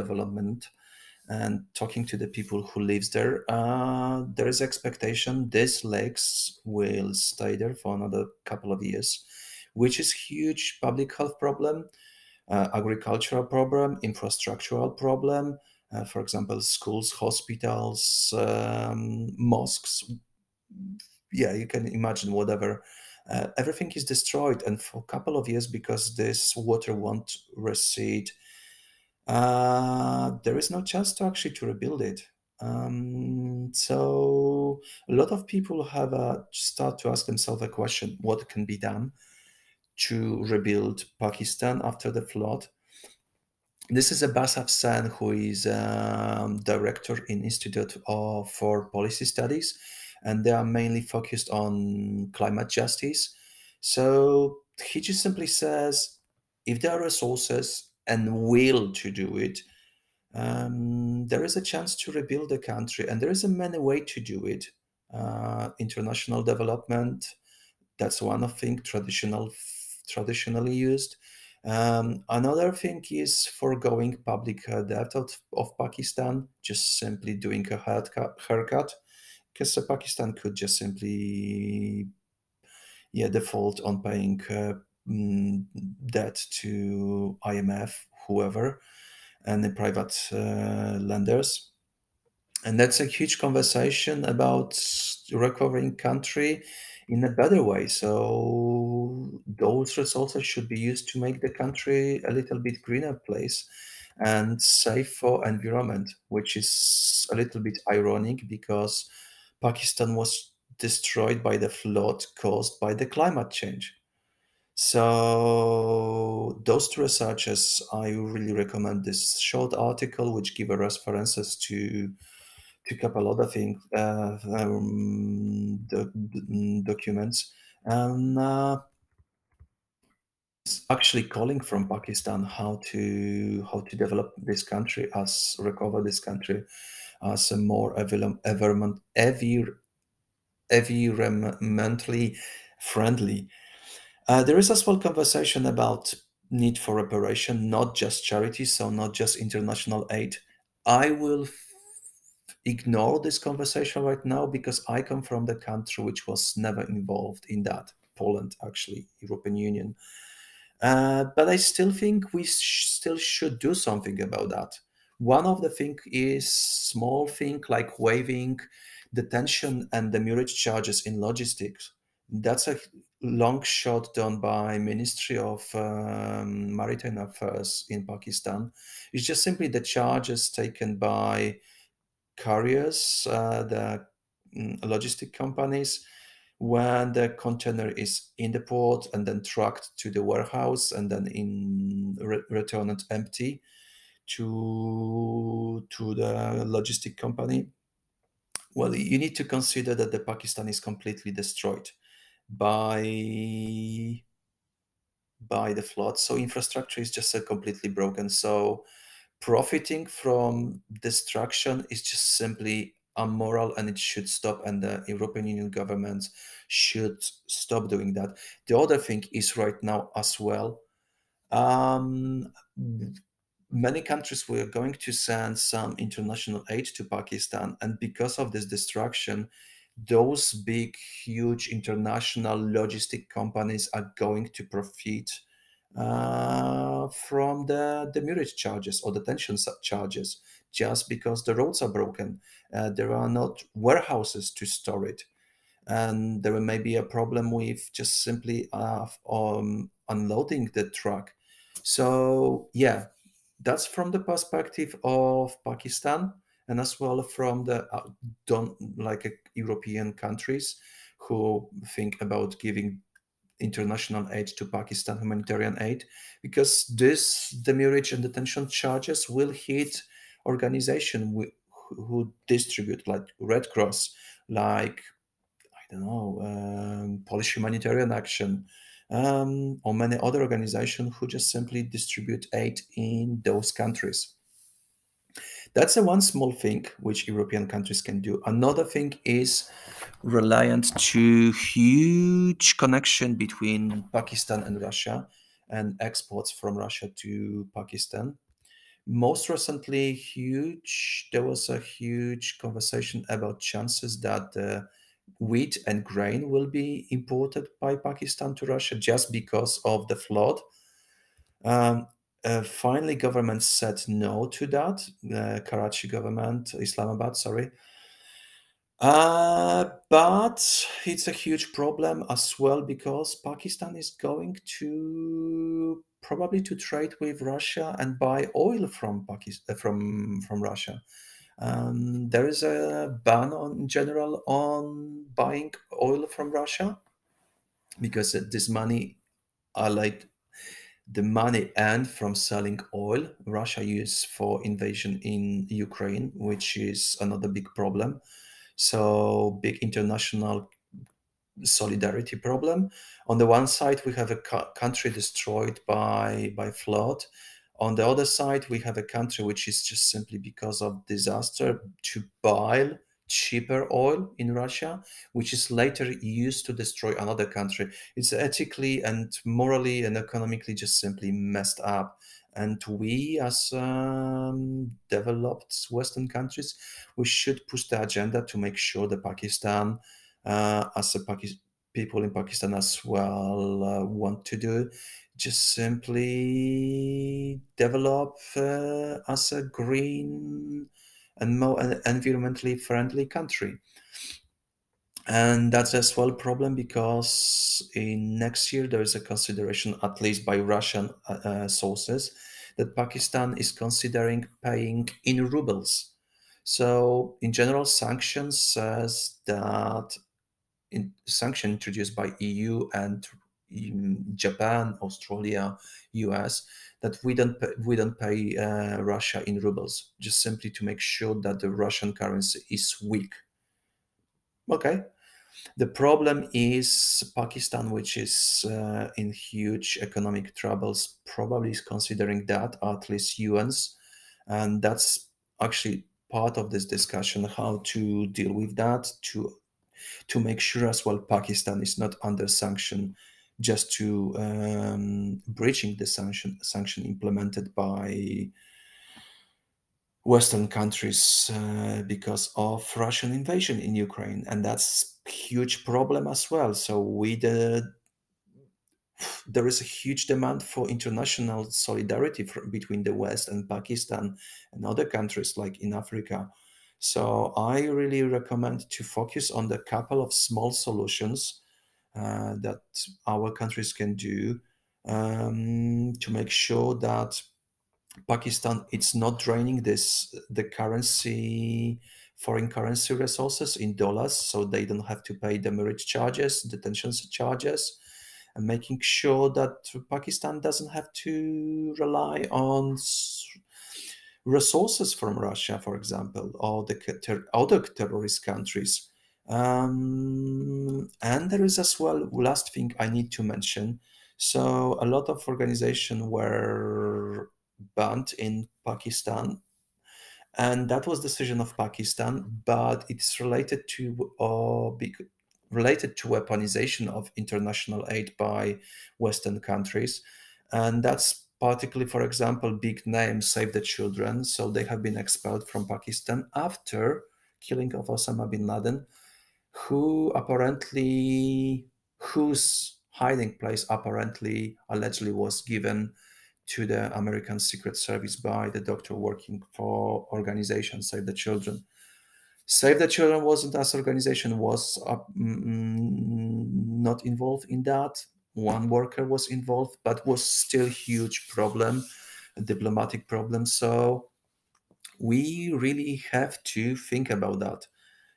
development and talking to the people who lives there, uh, there is expectation these lakes will stay there for another couple of years, which is huge public health problem, uh, agricultural problem, infrastructural problem. Uh, for example, schools, hospitals, um, mosques. Yeah, you can imagine whatever. Uh, everything is destroyed, and for a couple of years, because this water won't recede uh, there is no chance to actually to rebuild it. Um, so a lot of people have uh, start to ask themselves a question: What can be done to rebuild Pakistan after the flood? This is Basav Sen, who is um, director in Institute of, for Policy Studies, and they are mainly focused on climate justice. So he just simply says, if there are resources and will to do it, um, there is a chance to rebuild the country, and there is a many way to do it. Uh, international development, that's one of thing traditional traditionally used. Um, another thing is foregoing public uh, debt of, of, Pakistan, just simply doing a haircut, haircut because Pakistan could just simply yeah default on paying uh, debt to IMF, whoever, and the private uh, lenders. And that's a huge conversation about recovering country in a better way. So those resources should be used to make the country a little bit greener place and safe for environment, which is a little bit ironic because Pakistan was destroyed by the flood caused by the climate change. So those two researchers, I really recommend this short article, which give a references to to a couple other things, uh, um, the documents, and uh, actually calling from Pakistan how to how to develop this country as recover this country as a more environment environmentally friendly uh, there is as well conversation about need for reparation, not just charity, so not just international aid. I will ignore this conversation right now because I come from the country which was never involved in that. Poland, actually, European Union. Uh, but I still think we sh- still should do something about that. One of the thing is small thing like waiving detention and the demurrage charges in logistics. That's a long shot done by Ministry of um, Maritime Affairs in Pakistan. It's just simply the charges taken by carriers, uh, the mm, logistic companies, when the container is in the port and then trucked to the warehouse and then in re- returned empty to to the logistic company. Well, you need to consider that the Pakistan is completely destroyed by by the flood. So infrastructure is just uh, completely broken. So profiting from destruction is just simply immoral and it should stop and the European Union governments should stop doing that. The other thing is right now as well, um, many countries were going to send some international aid to Pakistan and because of this destruction, those big, huge international logistic companies are going to profit uh, from the demurrage charges or detention charges just because the roads are broken. Uh, there are not warehouses to store it. And there may be a problem with just simply uh, um, unloading the truck. So, yeah, that's from the perspective of Pakistan and as well from the uh, don't like uh, European countries who think about giving international aid to Pakistan, humanitarian aid, because this demurrage and detention charges will hit organization who distribute like Red Cross, like I don't know, um, Polish Humanitarian Action, um, or many other organizations who just simply distribute aid in those countries. That's the one small thing which European countries can do. Another thing is reliant to huge connection between Pakistan and Russia and exports from Russia to Pakistan. most recently, huge there was a huge conversation about chances that uh, wheat and grain will be imported by Pakistan to Russia just because of the flood. Um, uh, finally, government said no to that. Karachi government, Islamabad, sorry. Uh, but it's a huge problem as well because Pakistan is going to probably to trade with Russia and buy oil from Pakistan from from Russia. Um, there is a ban on in general on buying oil from Russia because this money are like the money earned from selling oil Russia use for invasion in Ukraine, which is another big problem. So big international solidarity problem. On the one side, we have a country destroyed by by flood. On the other side, we have a country which is just simply because of disaster to buy cheaper oil in Russia, which is later used to destroy another country. It's ethically and morally and economically just simply messed up. And we, as um, developed Western countries, we should push the agenda to make sure that Pakistan, uh, as a Pakistan, people in Pakistan as well uh, want to do, just simply develop uh, as a green and more environmentally friendly country. And that's as well a problem because in next year there is a consideration, at least by Russian uh, uh sources, that Pakistan is considering paying in rubles. So in general, sanctions says that in sanction introduced by EU and Japan, Australia, US, that we don't pay, we don't pay uh, Russia in rubles, just simply to make sure that the Russian currency is weak. Okay. The problem is Pakistan, which is uh, in huge economic troubles, probably is considering that, at least UN's, and that's actually part of this discussion how to deal with that to to make sure as well Pakistan is not under sanction just to um, breaching the sanction sanction implemented by Western countries uh, because of Russian invasion in Ukraine, and that's huge problem as well. So we the there is a huge demand for international solidarity between the West and Pakistan and other countries like in Africa. So I really recommend to focus on the couple of small solutions that our countries can do um, to make sure that Pakistan it's not draining this the currency foreign currency resources in dollars so they don't have to pay the demurrage charges detention charges and making sure that Pakistan doesn't have to rely on resources from Russia, for example, or the ter other terrorist countries um, and there is as well last thing I need to mention. So a lot of organizations were banned in Pakistan, and that was decision of Pakistan, but it's related to uh, related to weaponization of international aid by Western countries, and that's particularly, for example, big name Save the Children. So they have been expelled from Pakistan after killing of Osama bin Laden who apparently whose hiding place apparently allegedly was given to the American Secret Service by the doctor working for organization Save the Children. Save the Children wasn't as organization was uh, mm, not involved in that. One worker was involved, but was still huge problem, a diplomatic problem. So we really have to think about that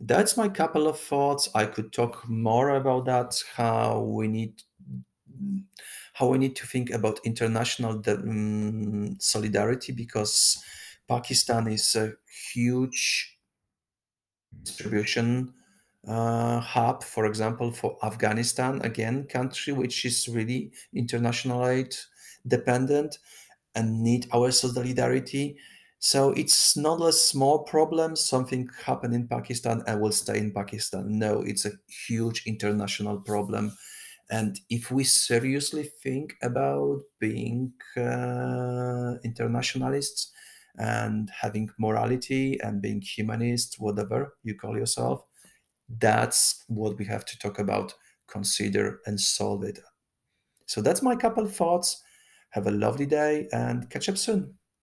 that's my couple of thoughts. I could talk more about that. How we need how we need to think about international um, solidarity because Pakistan is a huge distribution uh, hub, for example, for Afghanistan, again, country which is really international aid dependent and need our solidarity. So it's not a small problem, something happened in Pakistan and will stay in Pakistan. No, it's a huge international problem. And if we seriously think about being uh, internationalists, and having morality and being humanist, whatever you call yourself, that's what we have to talk about, consider, and solve it. So that's my couple thoughts. Have a lovely day and catch up soon.